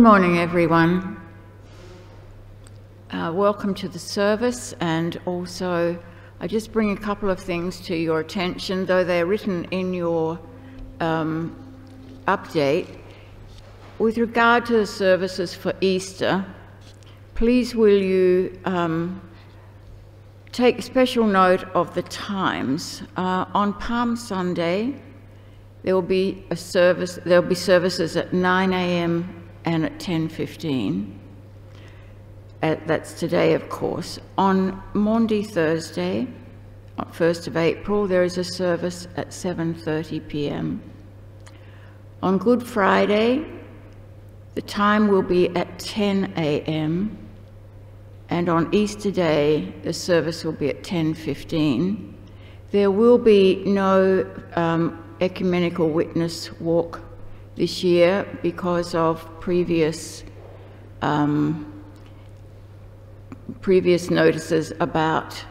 Good morning, everyone. Uh, welcome to the service, and also I just bring a couple of things to your attention, though they're written in your um, update. With regard to the services for Easter, please will you um, take special note of the times. Uh, on Palm Sunday, there will be a service. There will be services at 9 a.m. and at 10:15. Uh, that's today, of course. On Maundy Thursday, 1st of April, there is a service at 7:30 p.m. On Good Friday, the time will be at 10 a.m. And on Easter Day, the service will be at 10.15. There will be no um, ecumenical witness walk this year because of previous um, previous notices about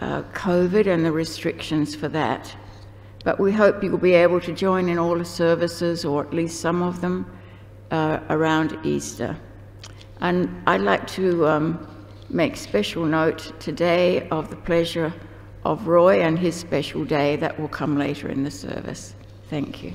uh, COVID and the restrictions for that. But we hope you will be able to join in all the services, or at least some of them, uh, around Easter. And I'd like to um, make special note today of the pleasure of Roy and his special day that will come later in the service. Thank you.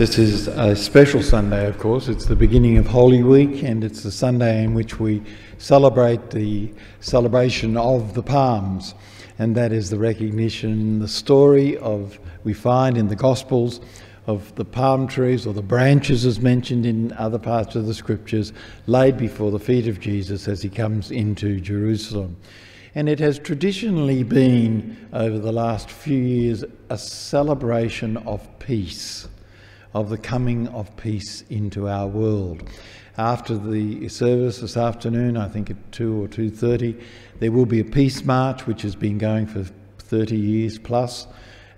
This is a special Sunday, of course. It's the beginning of Holy Week, and it's the Sunday in which we celebrate the celebration of the palms. And that is the recognition, the story of, we find in the Gospels, of the palm trees or the branches, as mentioned in other parts of the scriptures, laid before the feet of Jesus as he comes into Jerusalem. And it has traditionally been, over the last few years, a celebration of peace, of the coming of peace into our world. After the service this afternoon, I think at 2 or 2.30, there will be a peace march, which has been going for 30 years plus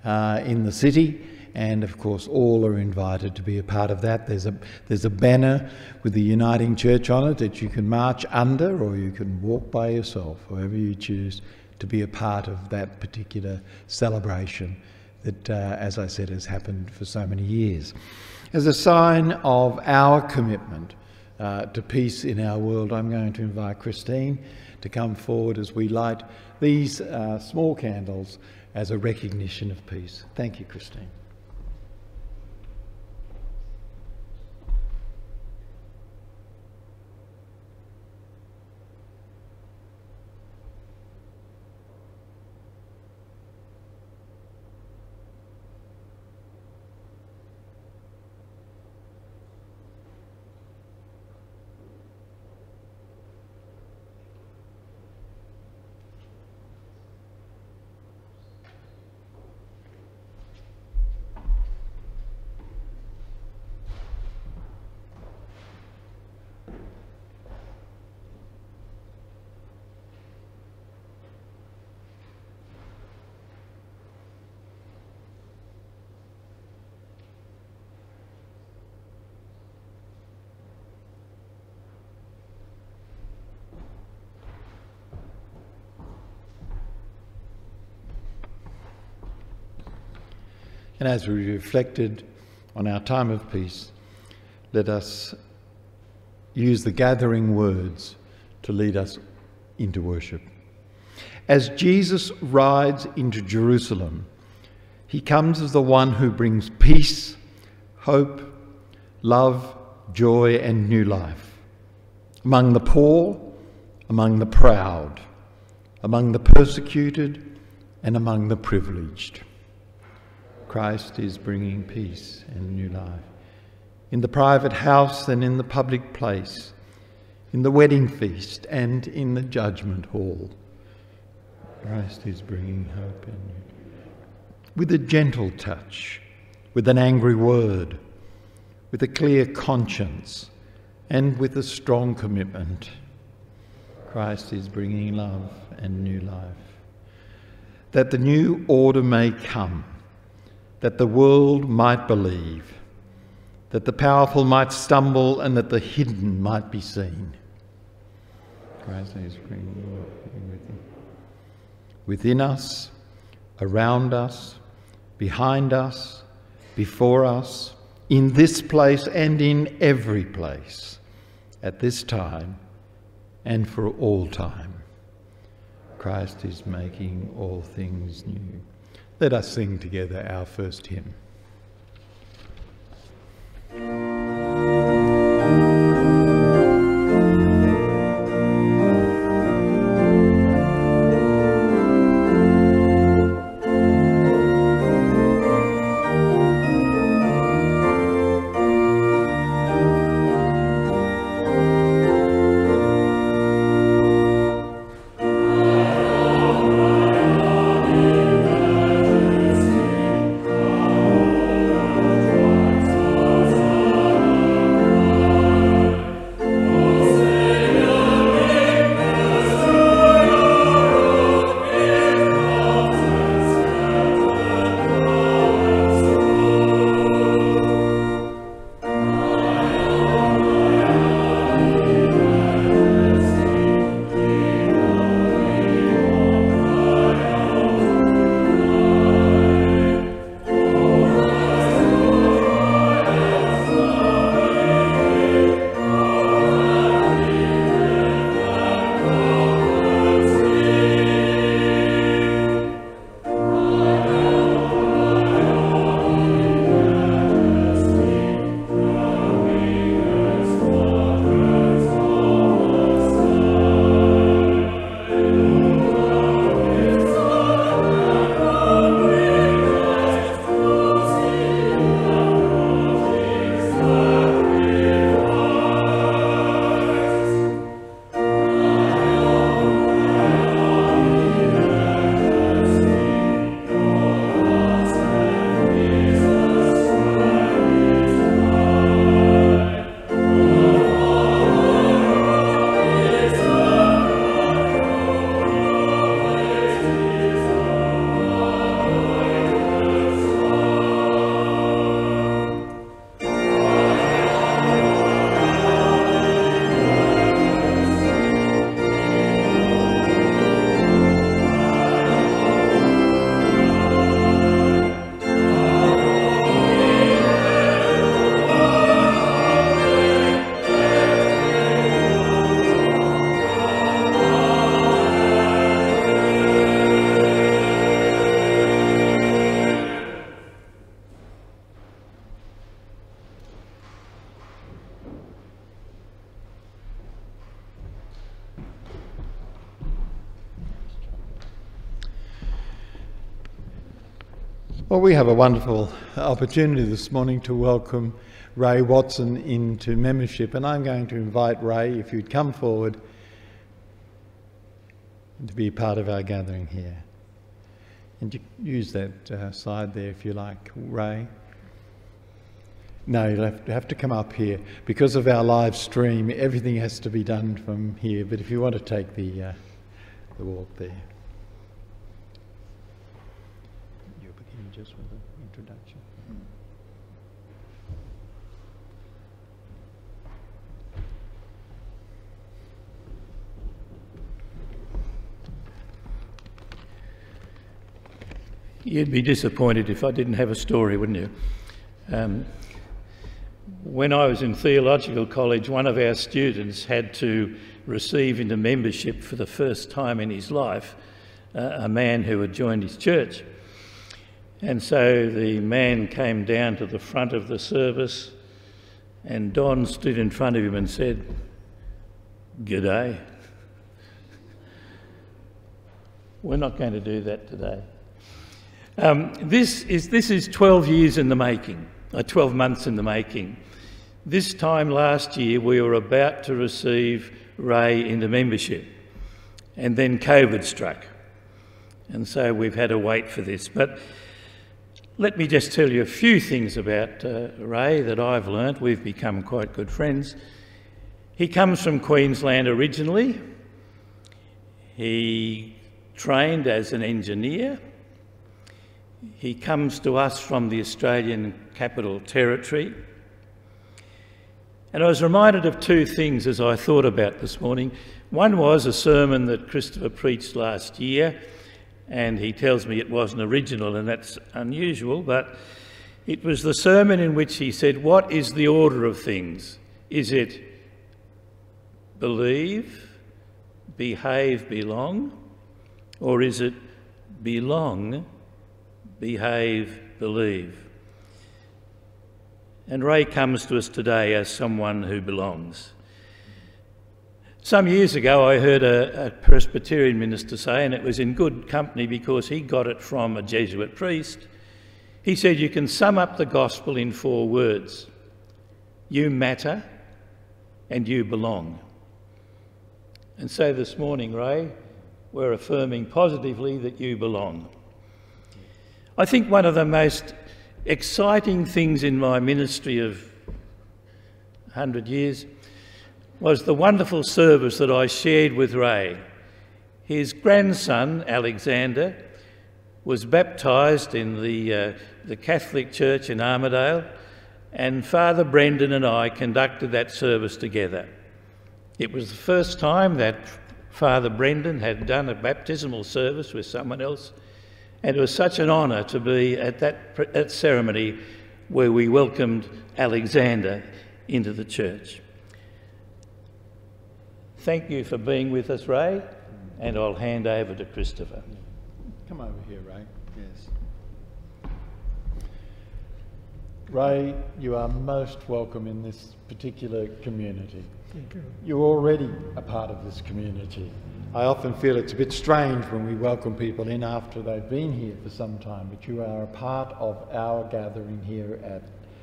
uh, in the city and of course all are invited to be a part of that. There's a there's a banner with the Uniting Church on it that you can march under or you can walk by yourself, however you choose to be a part of that particular celebration that, uh, as I said, has happened for so many years. As a sign of our commitment uh, to peace in our world, I'm going to invite Christine to come forward as we light these uh, small candles as a recognition of peace. Thank you, Christine. And as we reflected on our time of peace, let us use the gathering words to lead us into worship. As Jesus rides into Jerusalem, he comes as the one who brings peace, hope, love, joy, and new life. Among the poor, among the proud, among the persecuted, and among the privileged. Christ is bringing peace and new life. In the private house and in the public place, in the wedding feast and in the judgment hall. Christ is bringing hope and new life. with a gentle touch, with an angry word, with a clear conscience, and with a strong commitment. Christ is bringing love and new life. That the new order may come, that the world might believe, that the powerful might stumble, and that the hidden might be seen. Christ is within us, around us, behind us, before us, in this place and in every place, at this time and for all time. Christ is making all things new. Let us sing together our first hymn. Well, we have a wonderful opportunity this morning to welcome Ray Watson into membership, and I'm going to invite Ray, if you'd come forward, to be part of our gathering here. And you use that uh, side there if you like, Ray. No, you'll have to, have to come up here. Because of our live stream, everything has to be done from here, but if you want to take the, uh, the walk there. just with an introduction. You'd be disappointed if I didn't have a story, wouldn't you? Um, when I was in theological college, one of our students had to receive into membership for the first time in his life uh, a man who had joined his church. And so the man came down to the front of the service, and Don stood in front of him and said, G'day. We're not going to do that today. Um, this, is, this is 12 years in the making, uh, 12 months in the making. This time last year, we were about to receive Ray into membership, and then COVID struck. And so we've had to wait for this. But let me just tell you a few things about uh, Ray that I've learnt. We've become quite good friends. He comes from Queensland originally. He trained as an engineer. He comes to us from the Australian Capital Territory. And I was reminded of two things as I thought about this morning. One was a sermon that Christopher preached last year, and he tells me it wasn't original, and that's unusual, but it was the sermon in which he said, What is the order of things? Is it believe, behave, belong? Or is it belong, behave, believe? And Ray comes to us today as someone who belongs. Some years ago, I heard a, a, Presbyterian minister say, and it was in good company because he got it from a Jesuit priest. He said, You can sum up the gospel in four words you matter and you belong. And so this morning, Ray, we're affirming positively that you belong. I think one of the most exciting things in my ministry of 100 years was the wonderful service that I shared with Ray. His grandson, Alexander, was baptised in the, uh, the Catholic Church in Armidale, and Father Brendan and I conducted that service together. It was the first time that Father Brendan had done a baptismal service with someone else, and it was such an honour to be at that, that ceremony where we welcomed Alexander into the church. Thank you for being with us, Ray, and I'll hand over to Christopher. Come over here, Ray. Yes. Ray, you are most welcome in this particular community. Thank you. You're already a part of this community. I often feel it's a bit strange when we welcome people in after they've been here for some time, but you are a part of our gathering here at,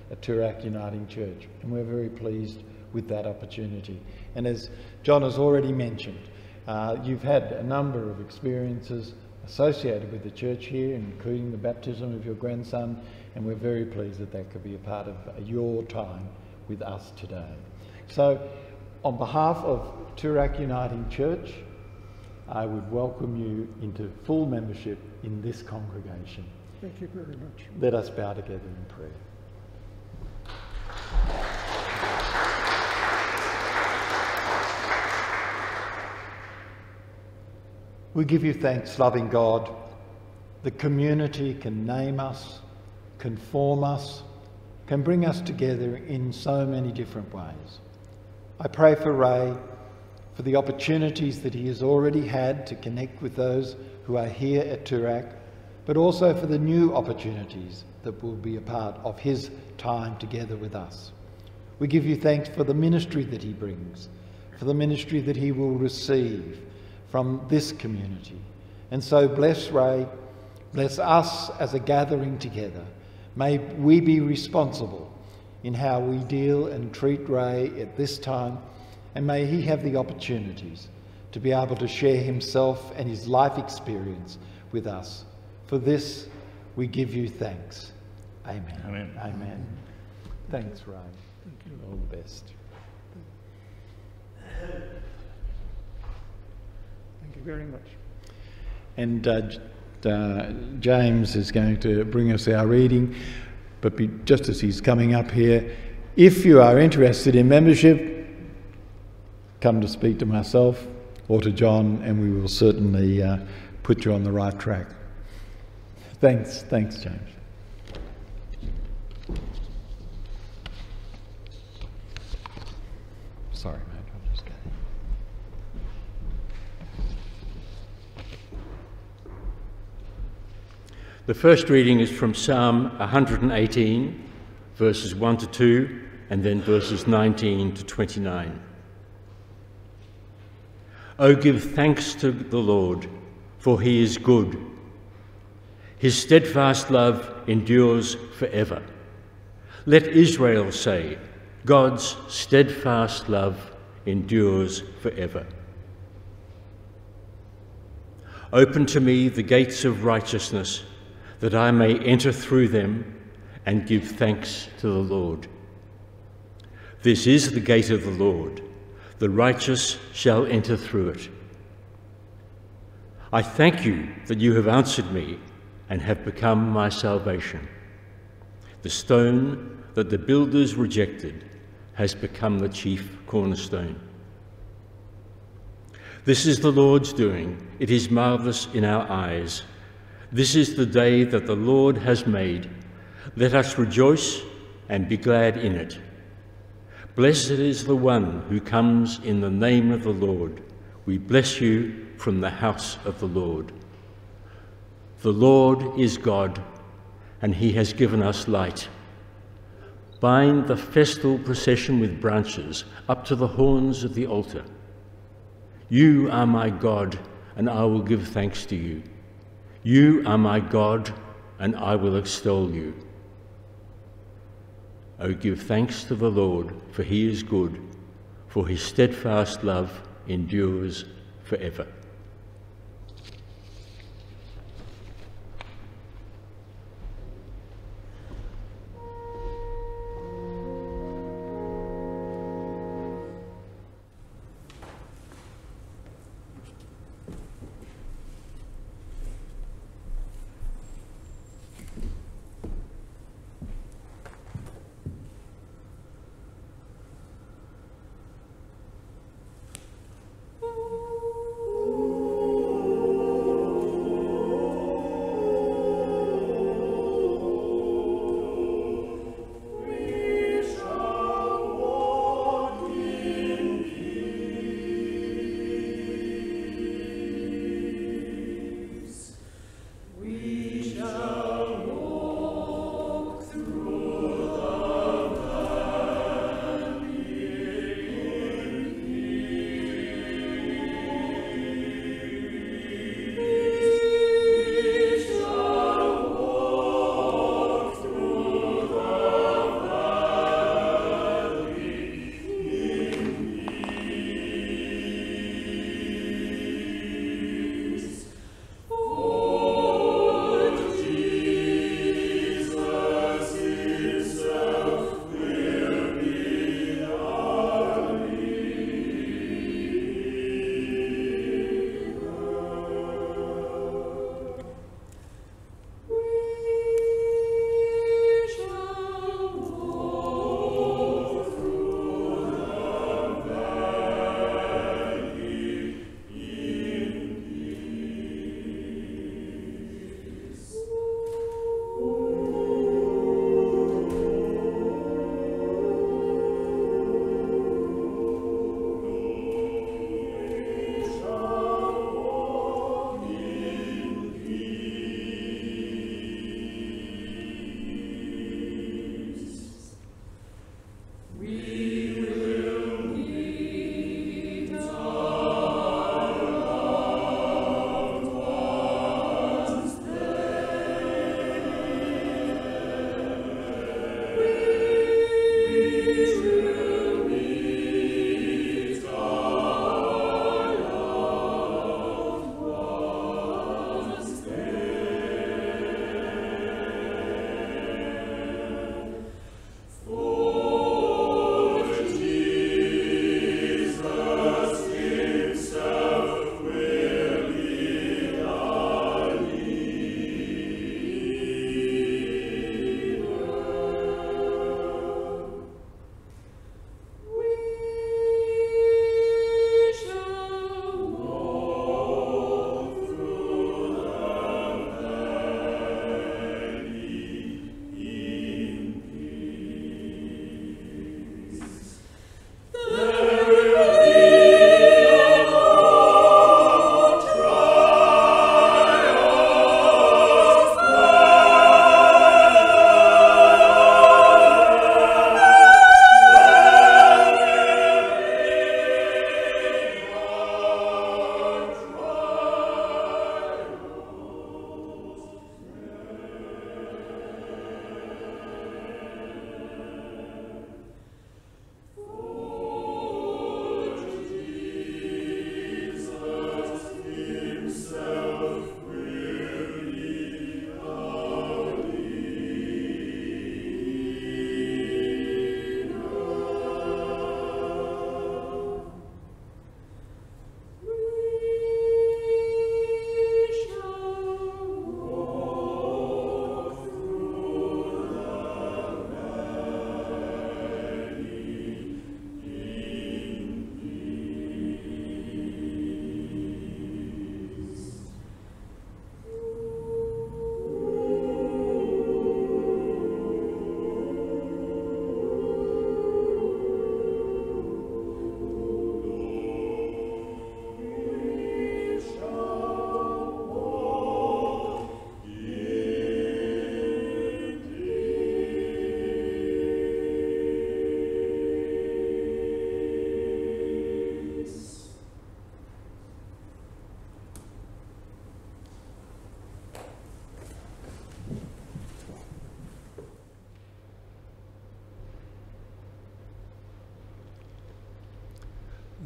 at Toorak Uniting Church, and we're very pleased with that opportunity. And as John has already mentioned, uh, you've had a number of experiences associated with the church here, including the baptism of your grandson, and we're very pleased that that could be a part of your time with us today. So, on behalf of Toorak Uniting Church, I would welcome you into full membership in this congregation. Thank you very much. Let us bow together in prayer. We give you thanks, loving God. The community can name us, conform us, can bring us together in so many different ways. I pray for Ray, for the opportunities that he has already had to connect with those who are here at Toorak, but also for the new opportunities that will be a part of his time together with us. We give you thanks for the ministry that he brings, for the ministry that he will receive from this community. And so bless Ray, bless us as a gathering together. May we be responsible in how we deal and treat Ray at this time, and may he have the opportunities to be able to share himself and his life experience with us. For this, we give you thanks. Amen. Amen. Amen. Thanks, Ray. Thank you. All the best. Thank you very much. And uh, uh, James is going to bring us our reading. But be, just as he's coming up here, if you are interested in membership, come to speak to myself or to John, and we will certainly uh, put you on the right track. Thanks, thanks, James. Sorry, mate. I'm just go. The first reading is from Psalm 118, verses 1 to 2, and then verses 19 to 29. Oh, give thanks to the Lord, for he is good. His steadfast love endures forever. Let Israel say, God's steadfast love endures forever. Open to me the gates of righteousness, that I may enter through them and give thanks to the Lord. This is the gate of the Lord. The righteous shall enter through it. I thank you that you have answered me and have become my salvation. The stone that the builders rejected has become the chief cornerstone. This is the Lord's doing. It is marvelous in our eyes. This is the day that the Lord has made. Let us rejoice and be glad in it. Blessed is the one who comes in the name of the Lord. We bless you from the house of the Lord. The Lord is God, and he has given us light. Bind the festal procession with branches up to the horns of the altar. You are my God, and I will give thanks to you. You are my God, and I will extol you. O give thanks to the Lord, for he is good, for his steadfast love endures forever.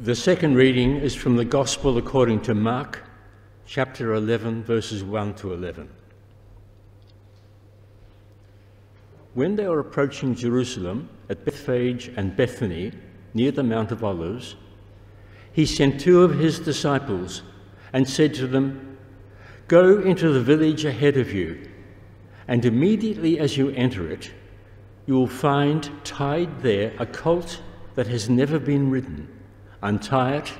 The second reading is from the Gospel according to Mark, chapter 11, verses 1 to 11. When they were approaching Jerusalem at Bethphage and Bethany, near the Mount of Olives, he sent two of his disciples and said to them, Go into the village ahead of you, and immediately as you enter it, you will find tied there a colt that has never been ridden. Untie it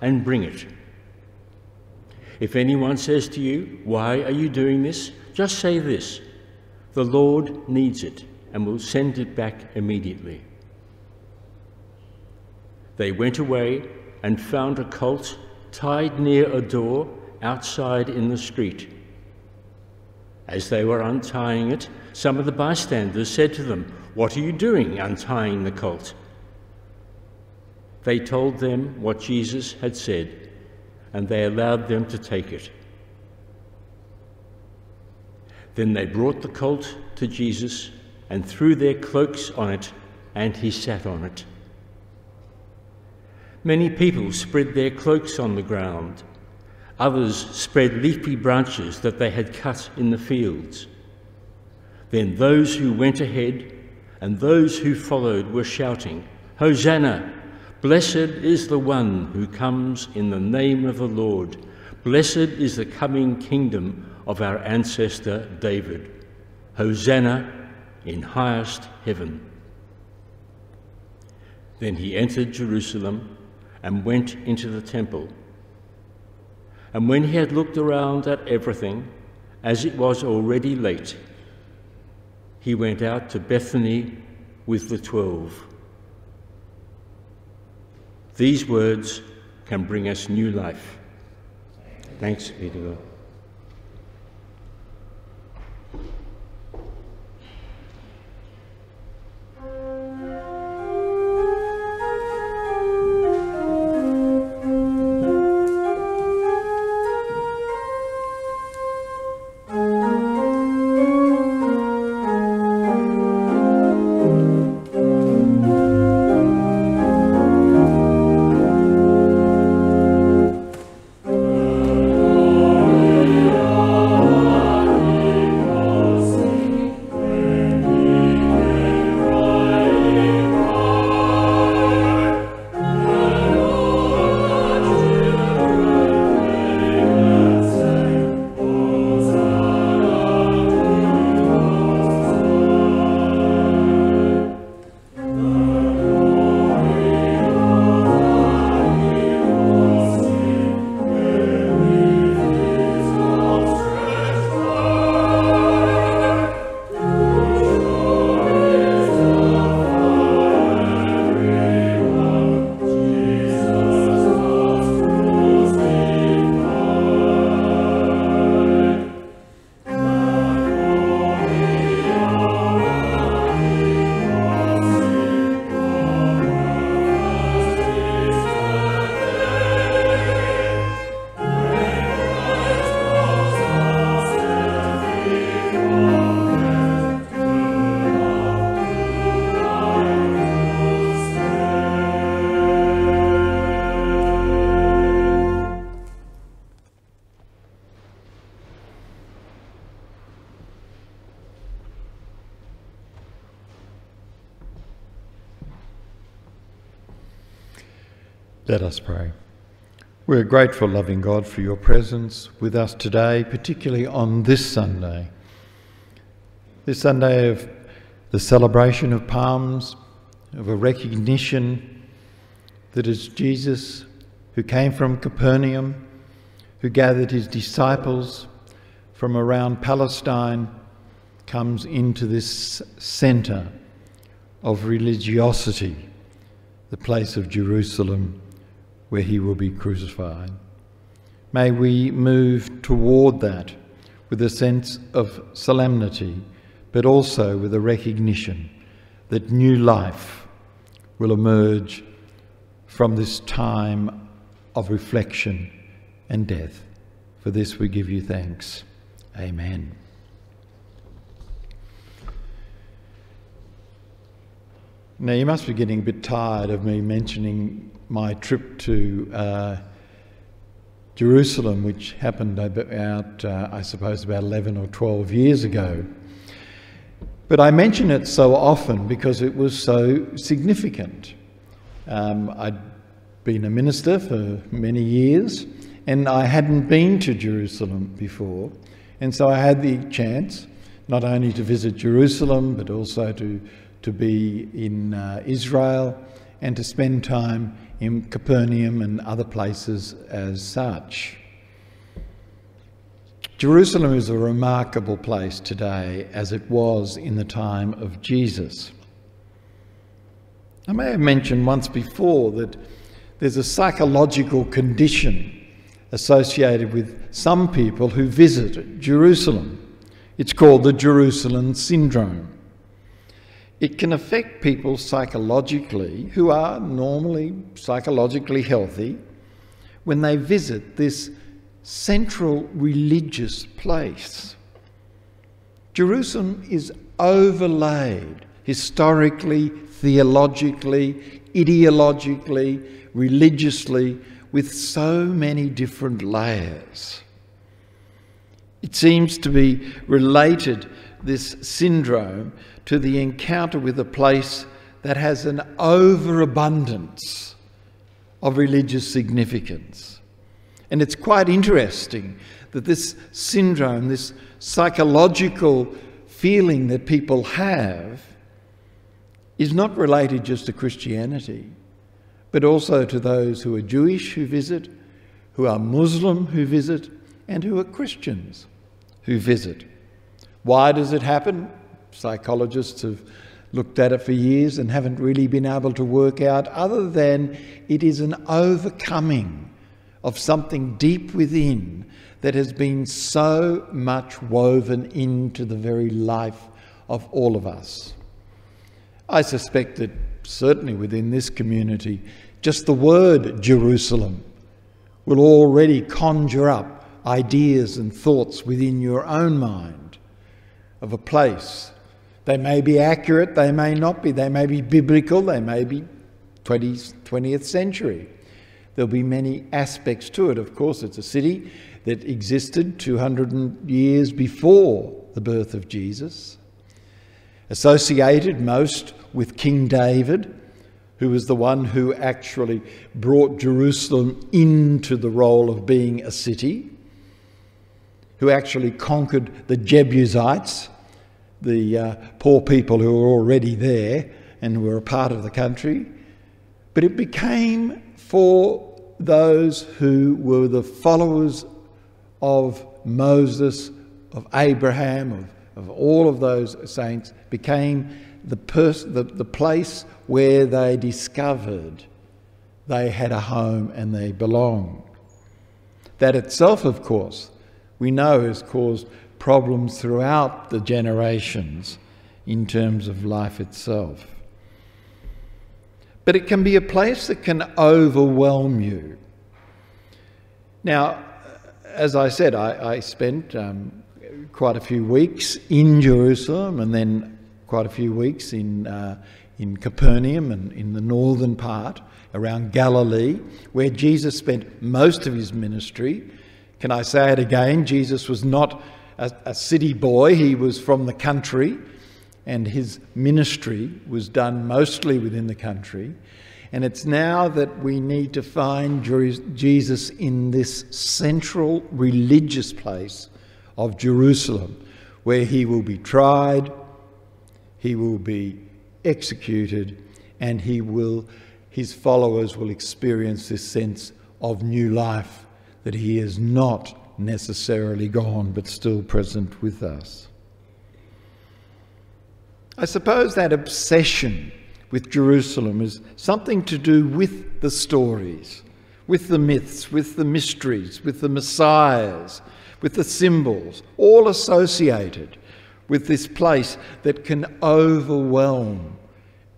and bring it. If anyone says to you, Why are you doing this? just say this The Lord needs it and will send it back immediately. They went away and found a colt tied near a door outside in the street. As they were untying it, some of the bystanders said to them, What are you doing untying the colt? They told them what Jesus had said, and they allowed them to take it. Then they brought the colt to Jesus and threw their cloaks on it, and he sat on it. Many people spread their cloaks on the ground. Others spread leafy branches that they had cut in the fields. Then those who went ahead and those who followed were shouting, Hosanna! Blessed is the one who comes in the name of the Lord. Blessed is the coming kingdom of our ancestor David. Hosanna in highest heaven. Then he entered Jerusalem and went into the temple. And when he had looked around at everything, as it was already late, he went out to Bethany with the twelve. These words can bring us new life. Thanks be to God. We're grateful, loving God, for your presence with us today, particularly on this Sunday. This Sunday of the celebration of Palms, of a recognition that it's Jesus who came from Capernaum, who gathered his disciples from around Palestine, comes into this centre of religiosity, the place of Jerusalem where he will be crucified. May we move toward that with a sense of solemnity, but also with a recognition that new life will emerge from this time of reflection and death. For this we give you thanks. Amen. Now, you must be getting a bit tired of me mentioning my trip to uh, Jerusalem, which happened about, uh, I suppose, about 11 or 12 years ago. But I mention it so often because it was so significant. Um, I'd been a minister for many years and I hadn't been to Jerusalem before. And so I had the chance not only to visit Jerusalem but also to to be in uh, Israel and to spend time in Capernaum and other places as such. Jerusalem is a remarkable place today as it was in the time of Jesus. I may have mentioned once before that there's a psychological condition associated with some people who visit Jerusalem. It's called the Jerusalem syndrome. It can affect people psychologically who are normally psychologically healthy when they visit this central religious place. Jerusalem is overlaid historically, theologically, ideologically, religiously with so many different layers. It seems to be related, this syndrome, to the encounter with a place that has an overabundance of religious significance. And it's quite interesting that this syndrome, this psychological feeling that people have, is not related just to Christianity, but also to those who are Jewish who visit, who are Muslim who visit, and who are Christians who visit. Why does it happen? Psychologists have looked at it for years and haven't really been able to work out, other than it is an overcoming of something deep within that has been so much woven into the very life of all of us. I suspect that certainly within this community, just the word Jerusalem will already conjure up ideas and thoughts within your own mind of a place they may be accurate, they may not be. They may be biblical, they may be 20th, 20th century. There'll be many aspects to it. Of course, it's a city that existed 200 years before the birth of Jesus, associated most with King David, who was the one who actually brought Jerusalem into the role of being a city, who actually conquered the Jebusites the uh, poor people who were already there and were a part of the country, but it became for those who were the followers of Moses, of Abraham, of, of all of those saints, became the, pers- the, the place where they discovered they had a home and they belonged. That itself, of course, we know has caused problems throughout the generations in terms of life itself. But it can be a place that can overwhelm you. Now, as I said, I, I spent um, quite a few weeks in Jerusalem and then quite a few weeks in, uh, in Capernaum and in the northern part around Galilee, where Jesus spent most of his ministry. Can I say it again? Jesus was not a, a city boy, he was from the country, and his ministry was done mostly within the country. And it's now that we need to find Jesus in this central religious place of Jerusalem, where he will be tried, he will be executed, and he will, his followers will experience this sense of new life that he is not necessarily gone, but still present with us. I suppose that obsession with Jerusalem is something to do with the stories, with the myths, with the mysteries, with the messiahs, with the symbols, all associated with this place that can overwhelm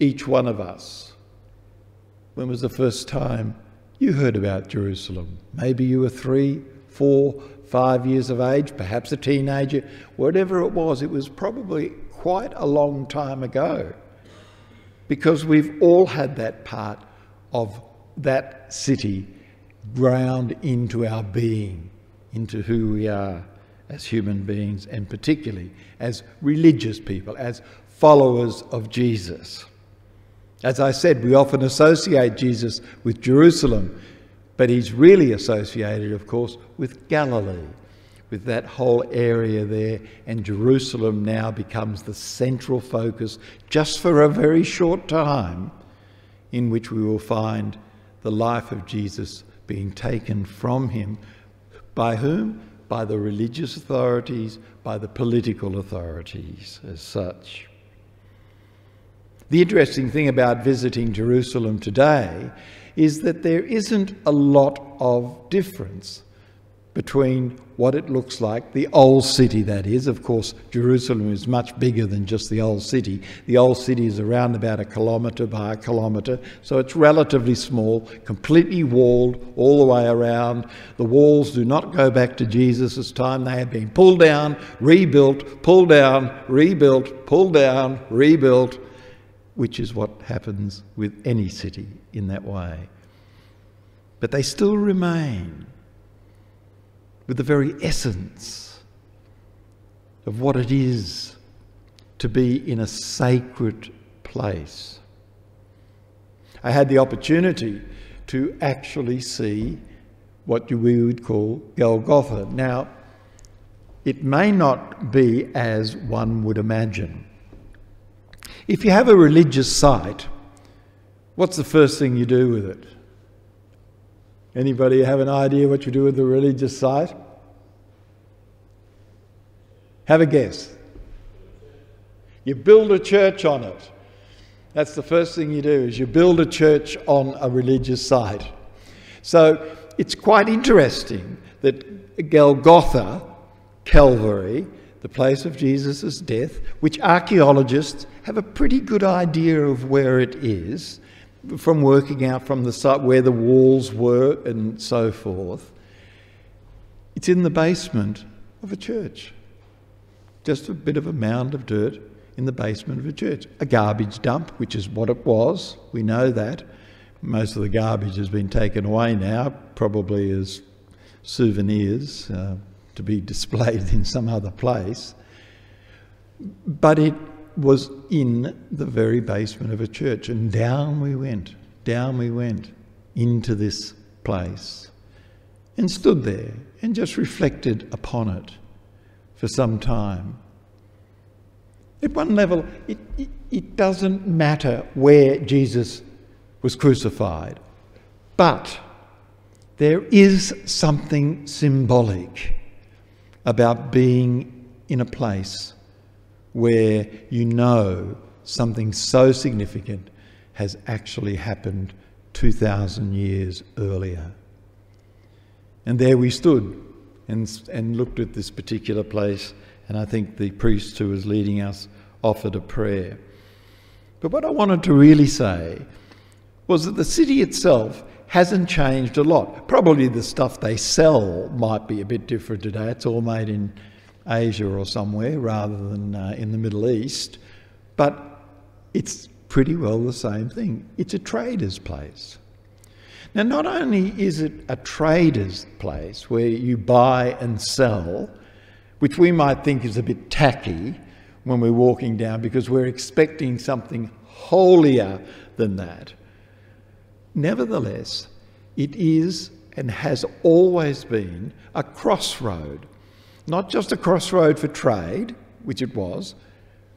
each one of us. When was the first time you heard about Jerusalem? Maybe you were three, four, five years of age, perhaps a teenager, whatever it was, it was probably quite a long time ago because we've all had that part of that city ground into our being, into who we are as human beings, and particularly as religious people, as followers of Jesus. As I said, we often associate Jesus with Jerusalem, but he's really associated, of course, with Galilee, with that whole area there, and Jerusalem now becomes the central focus just for a very short time in which we will find the life of Jesus being taken from him. By whom? By the religious authorities, by the political authorities as such. The interesting thing about visiting Jerusalem today is that there isn't a lot of difference between what it looks like, the old city that is. Of course, Jerusalem is much bigger than just the old city. The old city is around about a kilometre by a kilometre, so it's relatively small, completely walled all the way around. The walls do not go back to Jesus' time. They have been pulled down, rebuilt, pulled down, rebuilt, pulled down, rebuilt, which is what happens with any city in that way. But they still remain with the very essence of what it is to be in a sacred place. I had the opportunity to actually see what we would call Golgotha. Now, it may not be as one would imagine. If you have a religious site, what's the first thing you do with it? Anybody have an idea what you do with the religious site? Have a guess. You build a church on it. That's the first thing you do is you build a church on a religious site. So it's quite interesting that Golgotha, Calvary, the place of Jesus' death, which archaeologists have a pretty good idea of where it is, from working out from the site where the walls were and so forth. It's in the basement of a church. Just a bit of a mound of dirt in the basement of a church. A garbage dump, which is what it was. We know that. Most of the garbage has been taken away now, probably as souvenirs uh, to be displayed in some other place. But it was in the very basement of a church. And down we went, down we went into this place and stood there and just reflected upon it for some time. At one level, it, it, it doesn't matter where Jesus was crucified, but there is something symbolic about being in a place where you know something so significant has actually happened 2,000 years earlier. And there we stood and, and looked at this particular place, and I think the priest who was leading us offered a prayer. But what I wanted to really say was that the city itself hasn't changed a lot. Probably the stuff they sell might be a bit different today. It's all made in Asia or somewhere rather than uh, in the Middle East, but it's pretty well the same thing. It's a trader's place. Now, not only is it a trader's place where you buy and sell, which we might think is a bit tacky when we're walking down because we're expecting something holier than that. Nevertheless, it is and has always been a crossroad not just a crossroad for trade, which it was,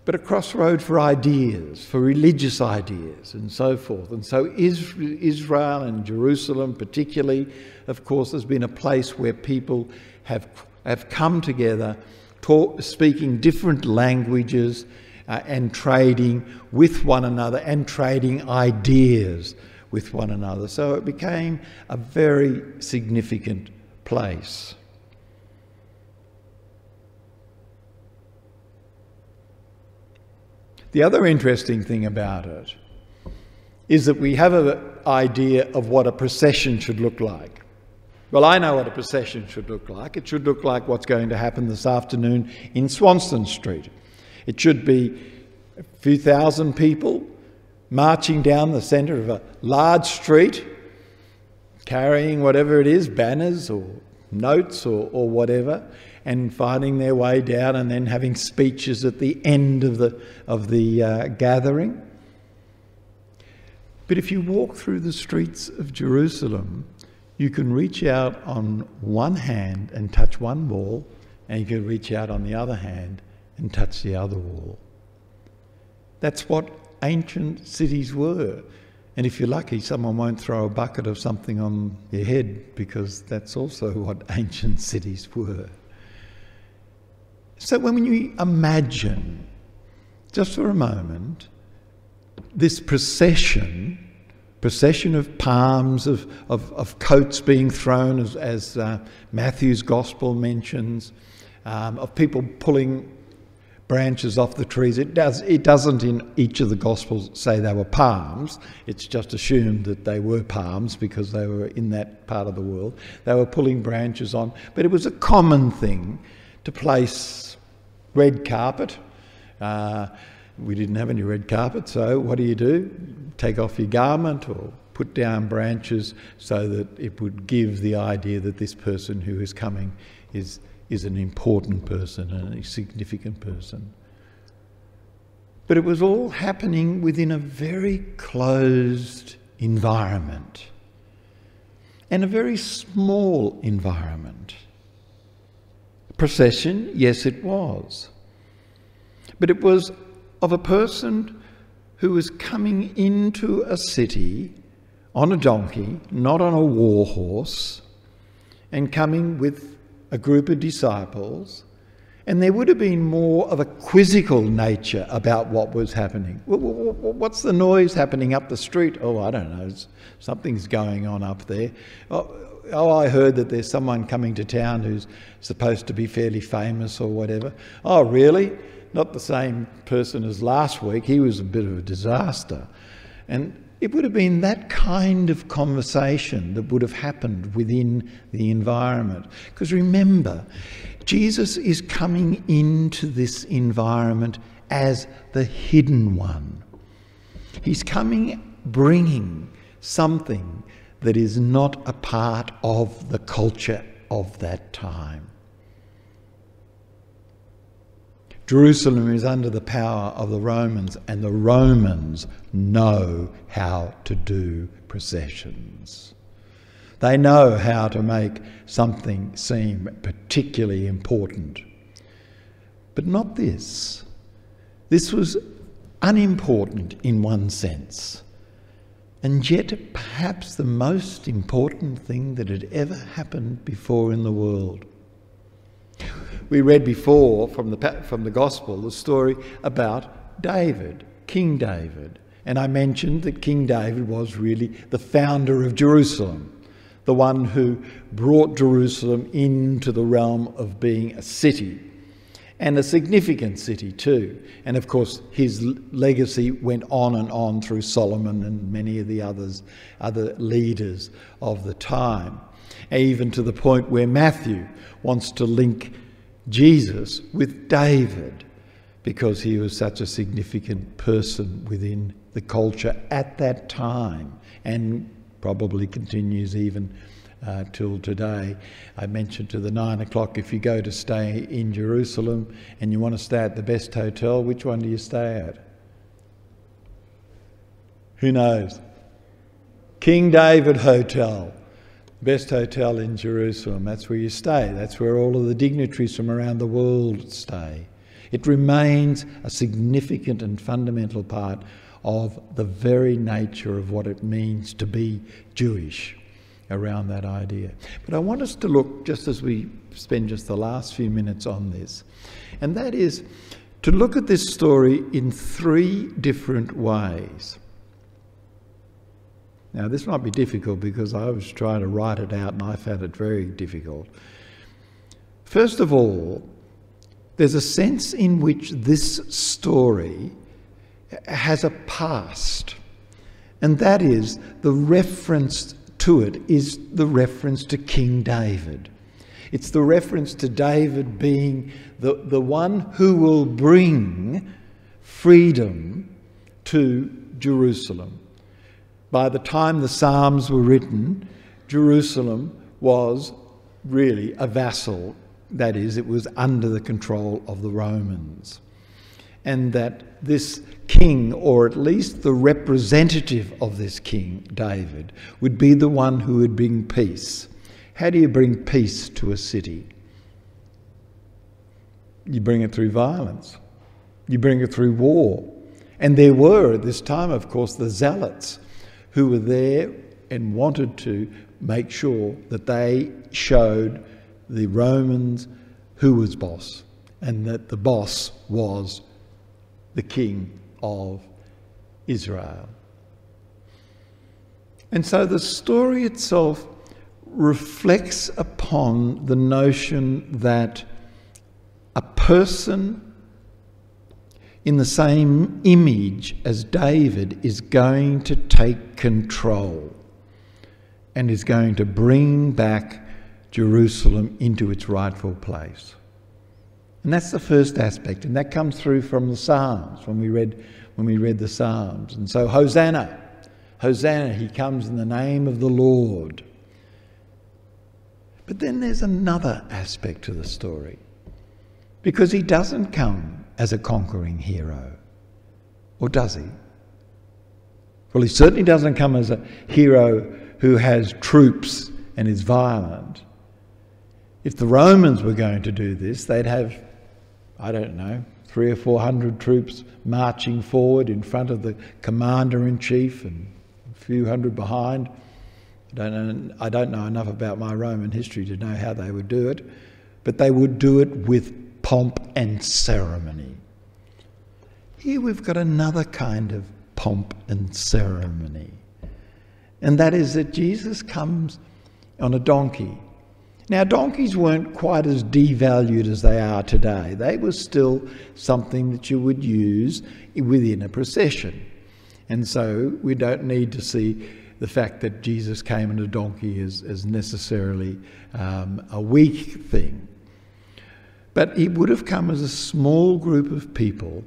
but a crossroad for ideas, for religious ideas, and so forth. And so Israel and Jerusalem, particularly, of course, has been a place where people have, have come together, talk, speaking different languages uh, and trading with one another and trading ideas with one another. So it became a very significant place. The other interesting thing about it is that we have an idea of what a procession should look like. Well, I know what a procession should look like. It should look like what's going to happen this afternoon in Swanston Street. It should be a few thousand people marching down the centre of a large street, carrying whatever it is, banners or notes or, or whatever, and finding their way down and then having speeches at the end of the, of the uh, gathering. But if you walk through the streets of Jerusalem, you can reach out on one hand and touch one wall, and you can reach out on the other hand and touch the other wall. That's what ancient cities were. And if you're lucky, someone won't throw a bucket of something on your head because that's also what ancient cities were. So when you imagine, just for a moment, this procession, procession of palms, of, of, of coats being thrown, as, as uh, Matthew's gospel mentions, um, of people pulling branches off the trees. It, does, it doesn't in each of the Gospels say they were palms. It's just assumed that they were palms because they were in that part of the world. They were pulling branches on. But it was a common thing to place red carpet. Uh, we didn't have any red carpet, so what do you do? Take off your garment or put down branches so that it would give the idea that this person who is coming is is an important person and a significant person. But it was all happening within a very closed environment and a very small environment. Procession, yes, it was. But it was of a person who was coming into a city on a donkey, not on a war horse, and coming with a group of disciples, and there would have been more of a quizzical nature about what was happening. What's the noise happening up the street? Oh, I don't know. Something's going on up there. Oh, oh, I heard that there's someone coming to town who's supposed to be fairly famous or whatever. Oh, really? Not the same person as last week. He was a bit of a disaster. And it would have been that kind of conversation that would have happened within the environment. Because remember, Jesus is coming into this environment as the hidden one. He's coming bringing something that is not a part of the culture of that time. Jerusalem is under the power of the Romans, and the Romans know how to do processions. They know how to make something seem particularly important. But not this. This was unimportant in one sense, and yet perhaps the most important thing that had ever happened before in the world. We read before from the, from the Gospel the story about David, King David. And I mentioned that King David was really the founder of Jerusalem, the one who brought Jerusalem into the realm of being a city and a significant city too. And of course, his legacy went on and on through Solomon and many of the others, other leaders of the time, even to the point where Matthew wants to link Jesus with David because he was such a significant person within the culture at that time and probably continues even uh, till today. I mentioned to the nine o'clock if you go to stay in Jerusalem and you want to stay at the best hotel, which one do you stay at? Who knows? King David Hotel best hotel in Jerusalem. That's where you stay. That's where all of the dignitaries from around the world stay. It remains a significant and fundamental part of the very nature of what it means to be Jewish around that idea. But I want us to look, just as we spend just the last few minutes on this, and that is to look at this story in three different ways. Now, this might be difficult because I was trying to write it out and I found it very difficult. First of all, there's a sense in which this story has a past, and that is the reference to it is the reference to King David. It's the reference to David being the, the one who will bring freedom to Jerusalem. By the time the Psalms were written, Jerusalem was really a vassal. That is, it was under the control of the Romans. And that this king, or at least the representative of this king, David, would be the one who would bring peace. How do you bring peace to a city? You bring it through violence, you bring it through war. And there were at this time, of course, the zealots who were there and wanted to make sure that they showed the Romans who was boss and that the boss was the king of Israel. And so the story itself reflects upon the notion that a person in the same image as David is going to take control and is going to bring back Jerusalem into its rightful place. And that's the first aspect, and that comes through from the Psalms when we read when we read the Psalms. And so Hosanna, Hosanna, he comes in the name of the Lord. But then there's another aspect to the story. Because he doesn't come as a conquering hero. Or does he? Well, he certainly doesn't come as a hero who has troops and is violent. If the Romans were going to do this, they'd have, I don't know, three or four hundred troops marching forward in front of the commander in chief and a few hundred behind. I don't, know, I don't know enough about my Roman history to know how they would do it, but they would do it with pomp and ceremony. Here we've got another kind of pomp and ceremony, and that is that Jesus comes on a donkey. Now, donkeys weren't quite as devalued as they are today. They were still something that you would use within a procession. And so we don't need to see the fact that Jesus came on a donkey as, as necessarily um, a weak thing. But he would have come as a small group of people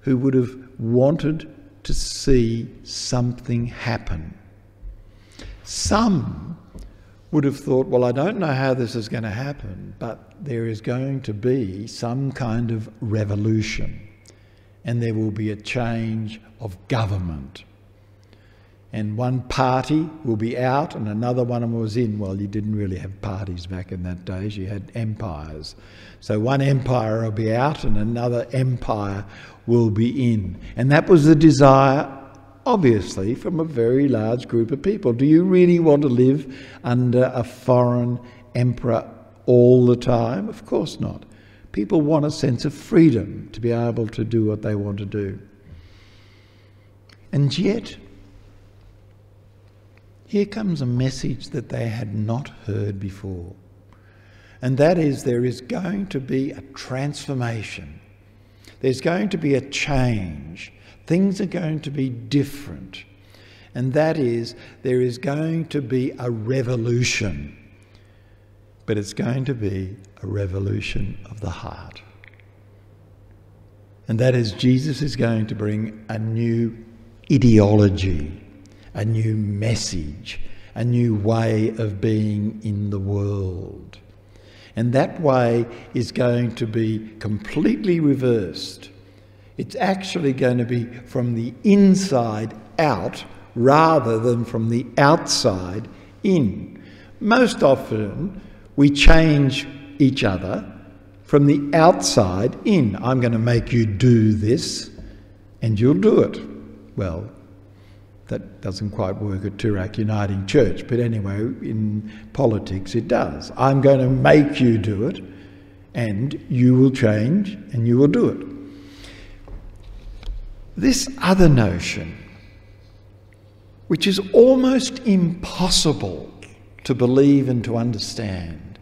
who would have wanted to see something happen. Some would have thought, well, I don't know how this is going to happen, but there is going to be some kind of revolution and there will be a change of government. And one party will be out and another one was in. Well, you didn't really have parties back in that days, you had empires. So one empire will be out and another empire will be in. And that was the desire, obviously, from a very large group of people. Do you really want to live under a foreign emperor all the time? Of course not. People want a sense of freedom to be able to do what they want to do. And yet, here comes a message that they had not heard before. And that is there is going to be a transformation there's going to be a change. Things are going to be different. And that is, there is going to be a revolution. But it's going to be a revolution of the heart. And that is, Jesus is going to bring a new ideology, a new message, a new way of being in the world. And that way is going to be completely reversed. It's actually going to be from the inside out rather than from the outside in. Most often, we change each other from the outside in. I'm going to make you do this, and you'll do it. Well, that doesn't quite work at Toorak Uniting Church, but anyway, in politics it does. I'm going to make you do it, and you will change and you will do it. This other notion, which is almost impossible to believe and to understand,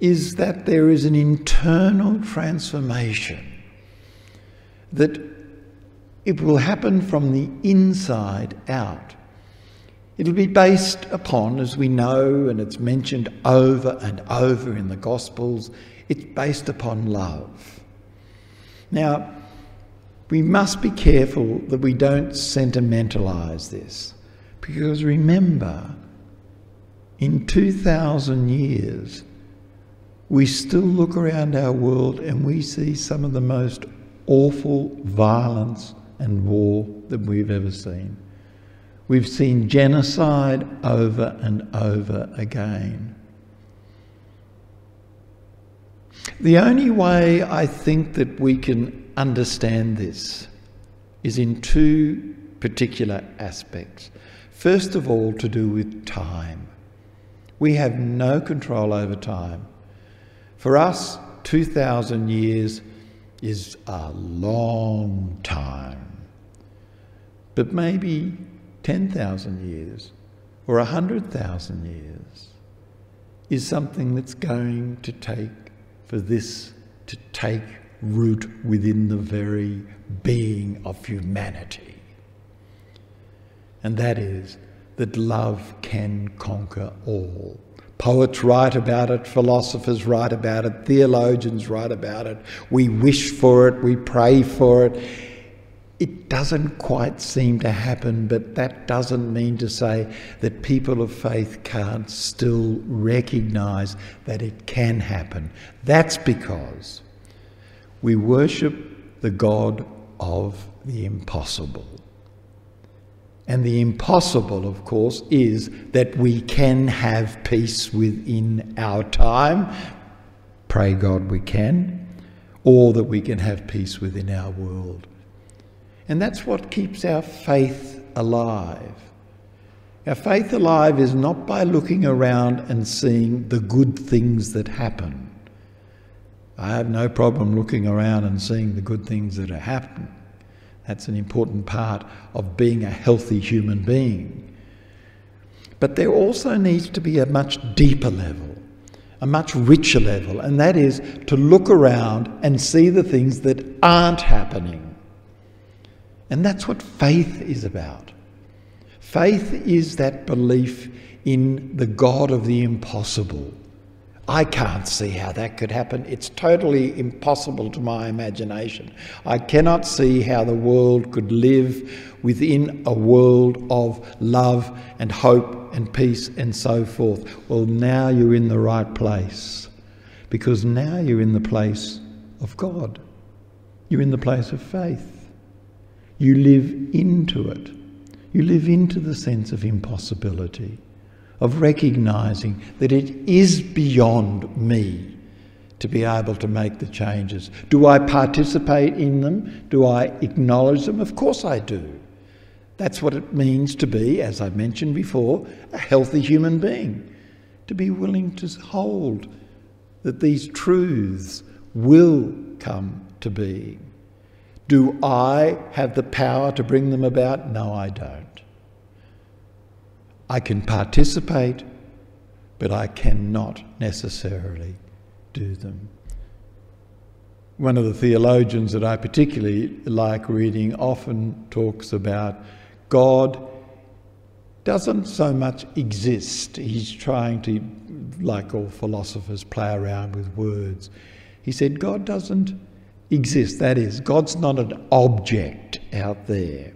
is that there is an internal transformation that it will happen from the inside out. It'll be based upon, as we know, and it's mentioned over and over in the Gospels, it's based upon love. Now, we must be careful that we don't sentimentalize this. Because remember, in 2,000 years, we still look around our world and we see some of the most awful violence and war that we've ever seen. We've seen genocide over and over again. The only way I think that we can understand this is in two particular aspects. First of all, to do with time. We have no control over time. For us, 2,000 years is a long time. But maybe 10,000 years or 100,000 years is something that's going to take for this to take root within the very being of humanity. And that is that love can conquer all. Poets write about it, philosophers write about it, theologians write about it. We wish for it, we pray for it. It doesn't quite seem to happen, but that doesn't mean to say that people of faith can't still recognize that it can happen. That's because we worship the God of the impossible. And the impossible, of course, is that we can have peace within our time. Pray God we can. Or that we can have peace within our world. And that's what keeps our faith alive. Our faith alive is not by looking around and seeing the good things that happen. I have no problem looking around and seeing the good things that are happening. That's an important part of being a healthy human being. But there also needs to be a much deeper level, a much richer level, and that is to look around and see the things that aren't happening. And that's what faith is about. Faith is that belief in the God of the impossible I can't see how that could happen. It's totally impossible to my imagination. I cannot see how the world could live within a world of love and hope and peace and so forth. Well, now you're in the right place because now you're in the place of God. You're in the place of faith. You live into it. You live into the sense of impossibility of recognizing that it is beyond me to be able to make the changes. Do I participate in them? Do I acknowledge them? Of course I do. That's what it means to be, as I mentioned before, a healthy human being. To be willing to hold that these truths will come to being. Do I have the power to bring them about? No, I don't. I can participate, but I cannot necessarily do them. One of the theologians that I particularly like reading often talks about God doesn't so much exist. He's trying to, like all philosophers, play around with words. He said, God doesn't exist. That is, God's not an object out there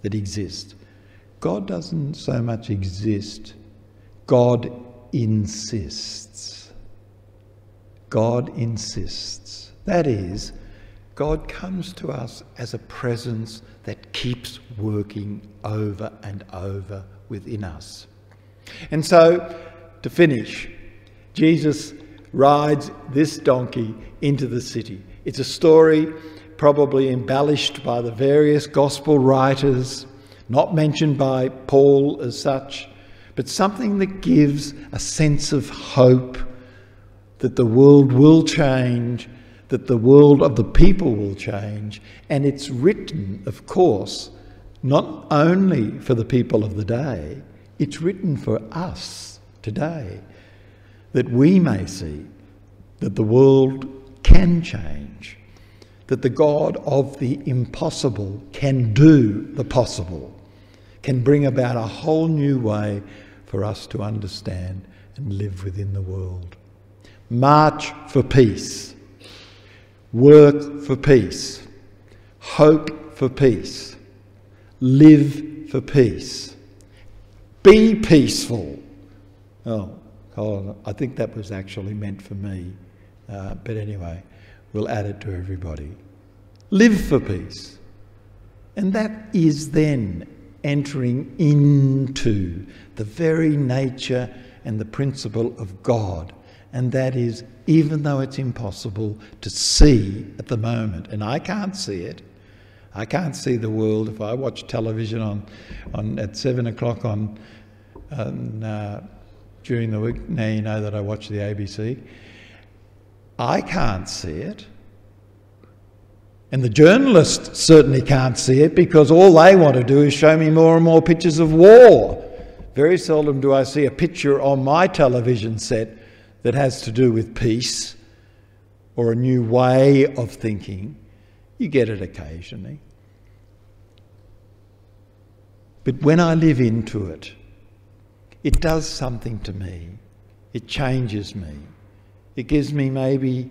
that exists. God doesn't so much exist, God insists. God insists. That is, God comes to us as a presence that keeps working over and over within us. And so, to finish, Jesus rides this donkey into the city. It's a story probably embellished by the various gospel writers not mentioned by Paul as such, but something that gives a sense of hope that the world will change, that the world of the people will change. And it's written, of course, not only for the people of the day, it's written for us today, that we may see that the world can change, that the God of the impossible can do the possible can bring about a whole new way for us to understand and live within the world. March for peace. Work for peace. hope for peace, live for peace, be peaceful. Oh, hold on. I think that was actually meant for me. Uh, but anyway, we'll add it to everybody. Live for peace. And that is then entering into the very nature and the principle of God. And that is, even though it's impossible to see at the moment, and I can't see it, I can't see the world. If I watch television on, on at seven o'clock on, on uh, during the week, now you know that I watch the ABC. I can't see it. And the journalists certainly can't see it because all they want to do is show me more and more pictures of war. Very seldom do I see a picture on my television set that has to do with peace or a new way of thinking. You get it occasionally. But when I live into it, it does something to me. It changes me. It gives me maybe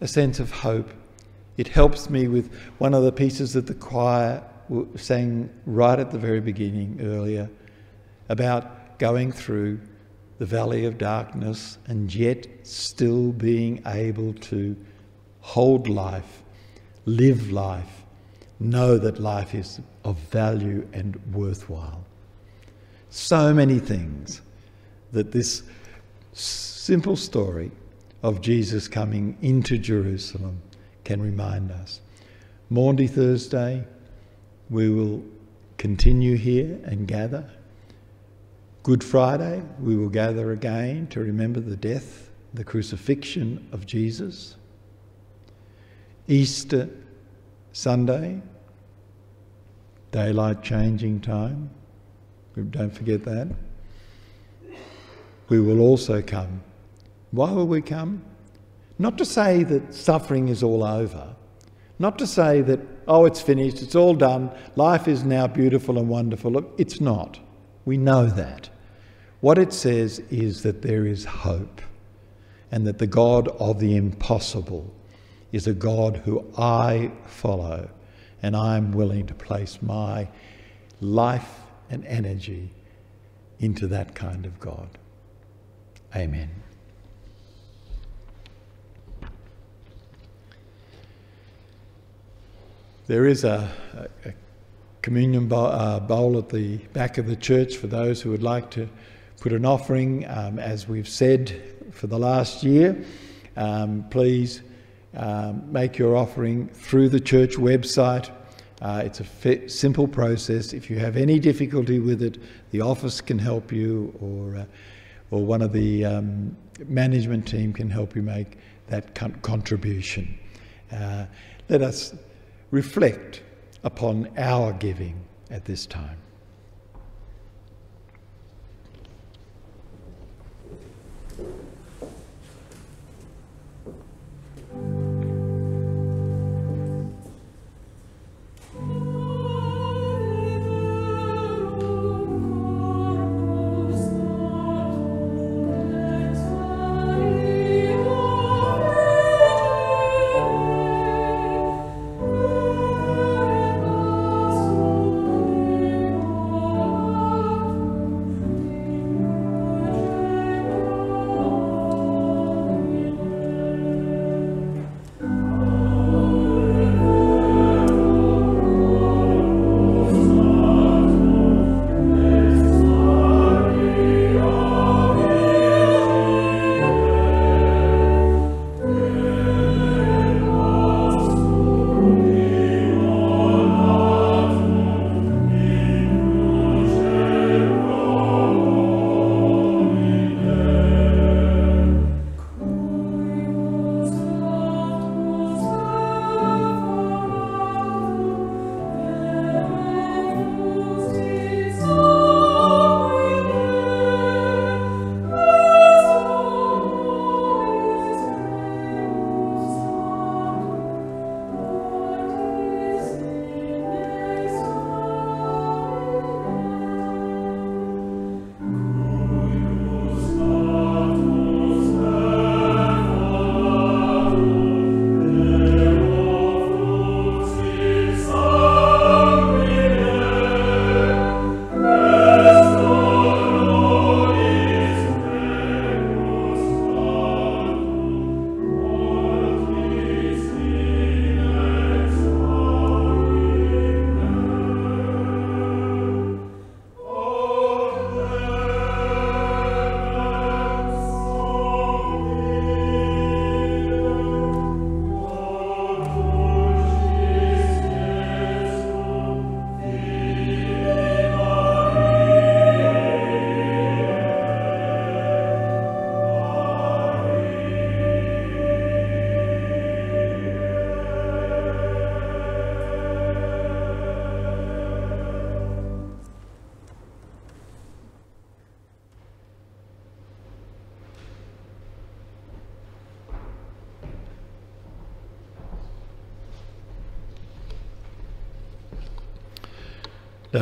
a sense of hope it helps me with one of the pieces that the choir sang right at the very beginning earlier about going through the valley of darkness and yet still being able to hold life, live life, know that life is of value and worthwhile. So many things that this simple story of Jesus coming into Jerusalem can remind us. Maundy Thursday, we will continue here and gather. Good Friday, we will gather again to remember the death, the crucifixion of Jesus. Easter Sunday, daylight changing time. Don't forget that. We will also come. Why will we come? Not to say that suffering is all over, not to say that, oh, it's finished, it's all done, life is now beautiful and wonderful. It's not. We know that. What it says is that there is hope and that the God of the impossible is a God who I follow and I'm willing to place my life and energy into that kind of God. Amen. There is a, a, communion bowl, uh, bowl, at the back of the church for those who would like to put an offering. Um, as we've said for the last year, um, please um, make your offering through the church website. Uh, it's a simple process. If you have any difficulty with it, the office can help you, or uh, or one of the um, management team can help you make that con- contribution. Uh, let us reflect upon our giving at this time.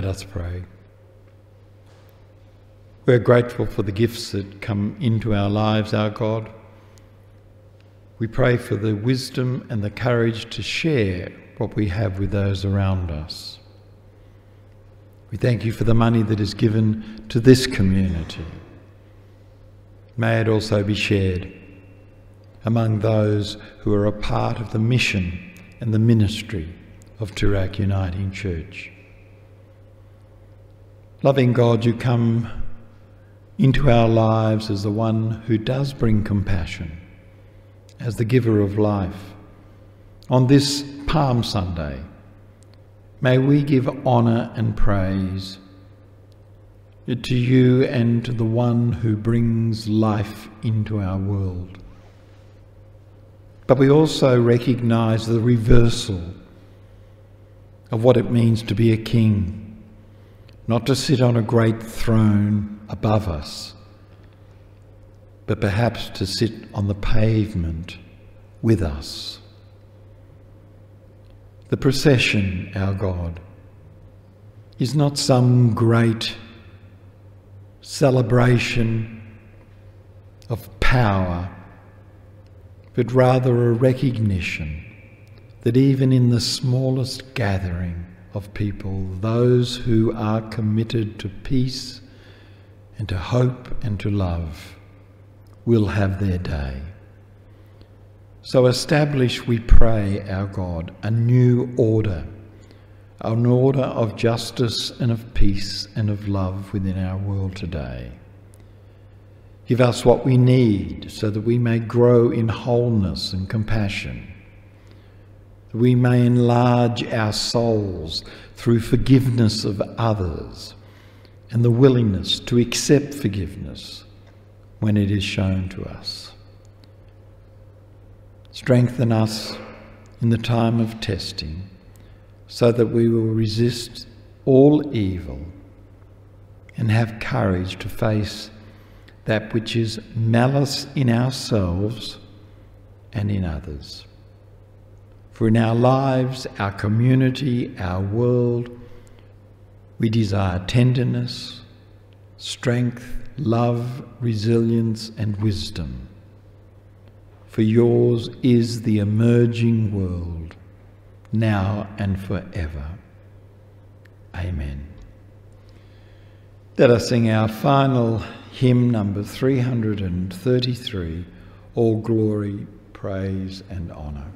Let us pray. We're grateful for the gifts that come into our lives, our God. We pray for the wisdom and the courage to share what we have with those around us. We thank you for the money that is given to this community. May it also be shared among those who are a part of the mission and the ministry of Toorak Uniting Church. Loving God, you come into our lives as the one who does bring compassion, as the giver of life. On this Palm Sunday, may we give honour and praise to you and to the one who brings life into our world. But we also recognise the reversal of what it means to be a king, not to sit on a great throne above us, but perhaps to sit on the pavement with us. The procession, our God, is not some great celebration of power but rather a recognition that even in the smallest gathering of people, those who are committed to peace and to hope and to love will have their day. So establish, we pray, our God, a new order, an order of justice and of peace and of love within our world today. Give us what we need so that we may grow in wholeness and compassion. We may enlarge our souls through forgiveness of others and the willingness to accept forgiveness when it is shown to us. Strengthen us in the time of testing so that we will resist all evil and have courage to face that which is malice in ourselves and in others. For in our lives, our community, our world, we desire tenderness, strength, love, resilience, and wisdom. For yours is the emerging world, now and forever. Amen. Let us sing our final hymn number 333 All Glory, Praise, and Honour.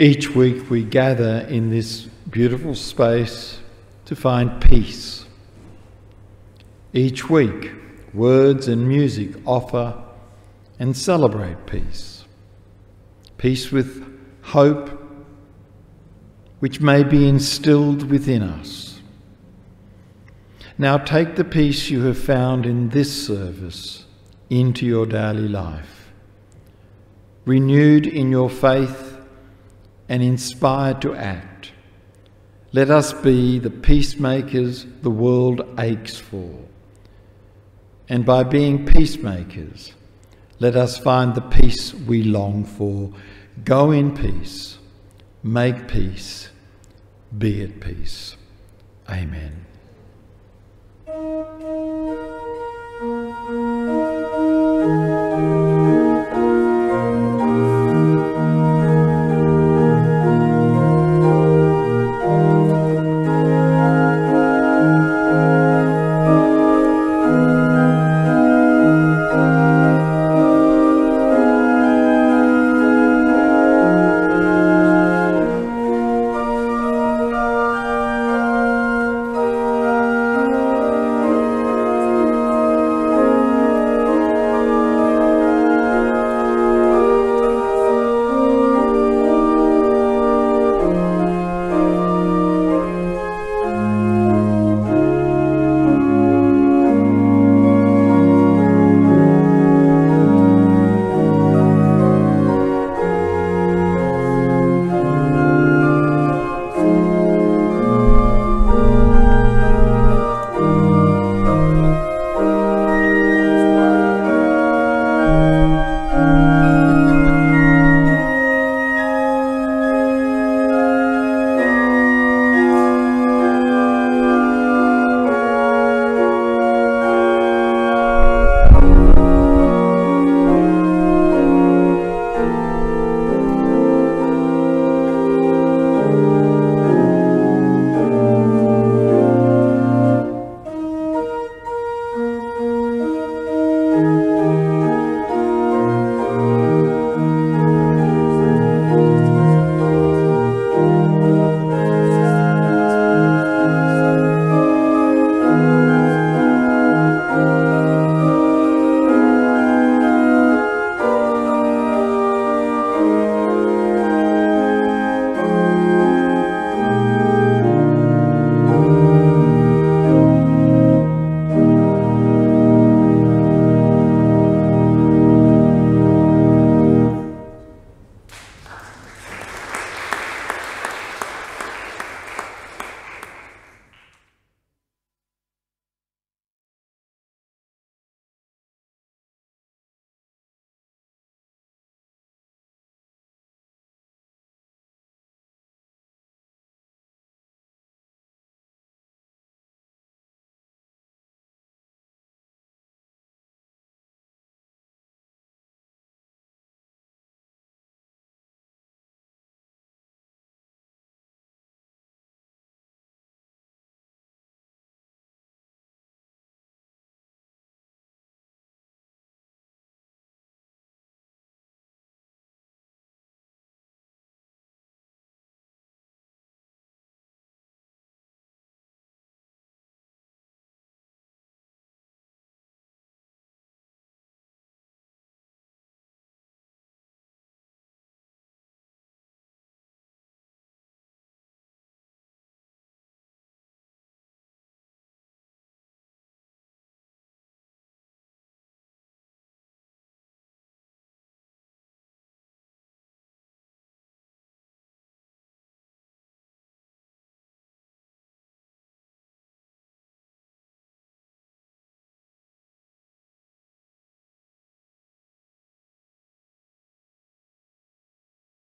Each week we gather in this beautiful space to find peace. Each week, words and music offer and celebrate peace. Peace with hope, which may be instilled within us. Now take the peace you have found in this service into your daily life. Renewed in your faith and inspired to act, let us be the peacemakers the world aches for. And by being peacemakers, let us find the peace we long for. Go in peace, make peace, be at peace. Amen.